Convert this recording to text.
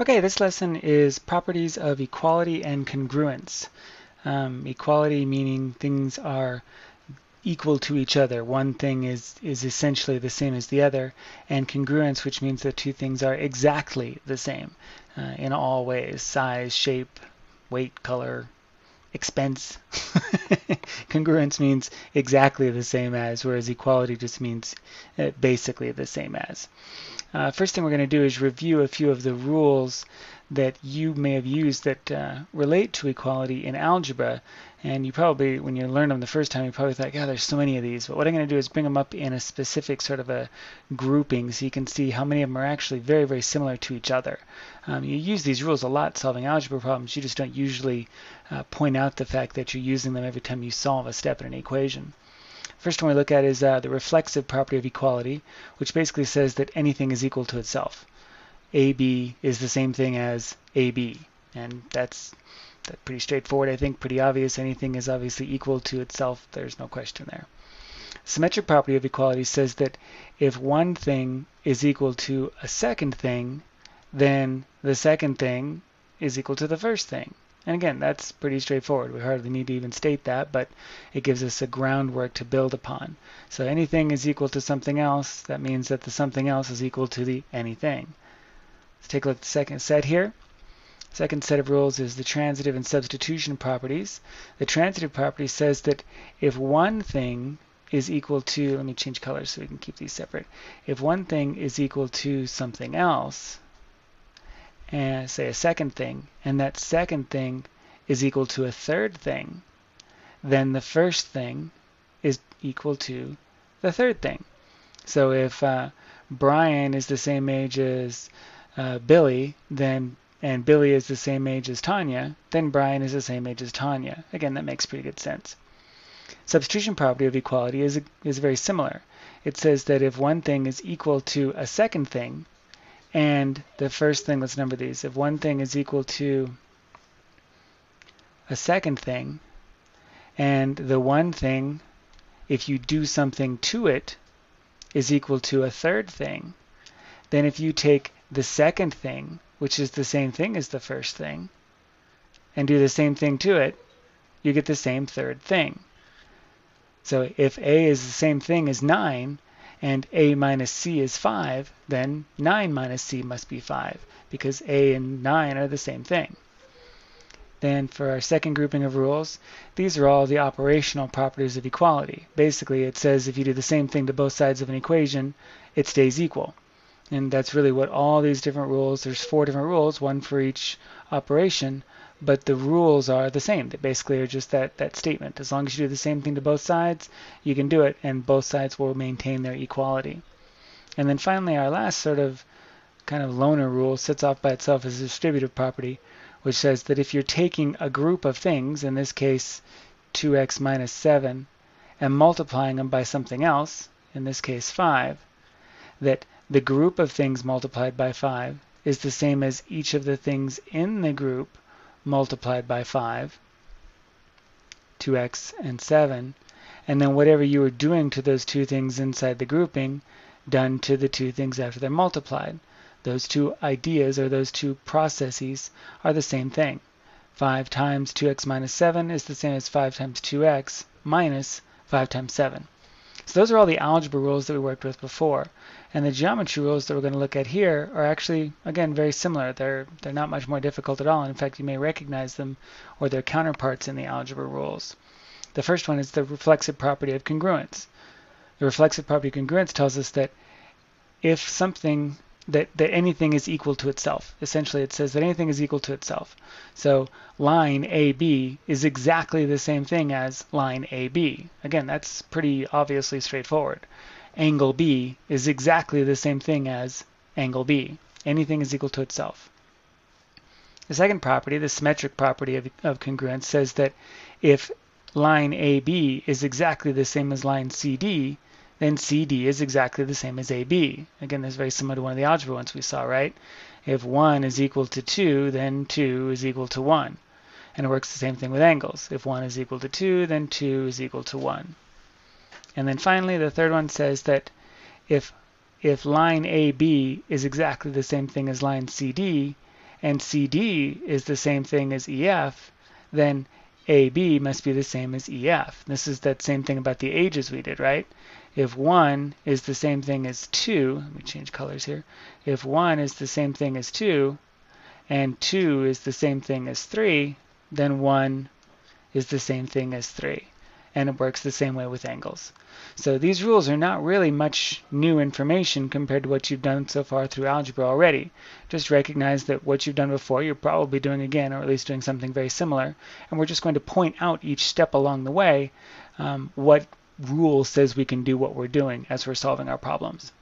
Okay, this lesson is properties of equality and congruence. Um, equality meaning things are equal to each other. One thing is, is essentially the same as the other. And congruence, which means that two things are exactly the same uh, in all ways, size, shape, weight, color, expense. congruence means exactly the same as, whereas equality just means uh, basically the same as. Uh, first thing we're going to do is review a few of the rules that you may have used that uh, relate to equality in algebra. And you probably, when you learned them the first time, you probably thought, yeah, there's so many of these. But what I'm going to do is bring them up in a specific sort of a grouping so you can see how many of them are actually very, very similar to each other. Um, you use these rules a lot solving algebra problems. You just don't usually uh, point out the fact that you're using them every time you solve a step in an equation. First one we look at is uh, the reflexive property of equality, which basically says that anything is equal to itself. AB is the same thing as AB, and that's, that's pretty straightforward, I think, pretty obvious. Anything is obviously equal to itself. There's no question there. Symmetric property of equality says that if one thing is equal to a second thing, then the second thing is equal to the first thing. And again, that's pretty straightforward. We hardly need to even state that, but it gives us a groundwork to build upon. So anything is equal to something else. That means that the something else is equal to the anything. Let's take a look at the second set here. Second set of rules is the transitive and substitution properties. The transitive property says that if one thing is equal to, let me change colors so we can keep these separate. If one thing is equal to something else, and say a second thing, and that second thing is equal to a third thing, then the first thing is equal to the third thing. So if uh, Brian is the same age as uh, Billy, then and Billy is the same age as Tanya, then Brian is the same age as Tanya. Again, that makes pretty good sense. Substitution property of equality is, is very similar. It says that if one thing is equal to a second thing, and the first thing, let's number these. If one thing is equal to a second thing, and the one thing, if you do something to it, is equal to a third thing, then if you take the second thing, which is the same thing as the first thing, and do the same thing to it, you get the same third thing. So if A is the same thing as 9, and a minus c is 5, then 9 minus c must be 5, because a and 9 are the same thing. Then for our second grouping of rules, these are all the operational properties of equality. Basically, it says if you do the same thing to both sides of an equation, it stays equal. And that's really what all these different rules, there's four different rules, one for each operation, but the rules are the same. They basically are just that, that statement. As long as you do the same thing to both sides, you can do it, and both sides will maintain their equality. And then finally, our last sort of kind of loner rule sits off by itself as a distributive property, which says that if you're taking a group of things, in this case 2x minus 7, and multiplying them by something else, in this case 5, that the group of things multiplied by 5 is the same as each of the things in the group multiplied by 5, 2x and 7, and then whatever you were doing to those two things inside the grouping, done to the two things after they're multiplied. Those two ideas or those two processes are the same thing. 5 times 2x minus 7 is the same as 5 times 2x minus 5 times 7. So those are all the algebra rules that we worked with before. And the geometry rules that we're going to look at here are actually, again, very similar. They're, they're not much more difficult at all. In fact, you may recognize them or their counterparts in the algebra rules. The first one is the reflexive property of congruence. The reflexive property of congruence tells us that if something that, that anything is equal to itself. Essentially, it says that anything is equal to itself. So line AB is exactly the same thing as line AB. Again, that's pretty obviously straightforward. Angle B is exactly the same thing as angle B. Anything is equal to itself. The second property, the symmetric property of, of congruence, says that if line AB is exactly the same as line CD, then CD is exactly the same as AB. Again, this is very similar to one of the algebra ones we saw, right? If 1 is equal to 2, then 2 is equal to 1. And it works the same thing with angles. If 1 is equal to 2, then 2 is equal to 1. And then finally, the third one says that if if line AB is exactly the same thing as line CD, and CD is the same thing as EF, then AB must be the same as EF. This is that same thing about the ages we did, right? If 1 is the same thing as 2, let me change colors here. If 1 is the same thing as 2, and 2 is the same thing as 3, then 1 is the same thing as 3. And it works the same way with angles. So these rules are not really much new information compared to what you've done so far through algebra already. Just recognize that what you've done before you're probably doing again, or at least doing something very similar. And we're just going to point out each step along the way um, what rule says we can do what we're doing as we're solving our problems.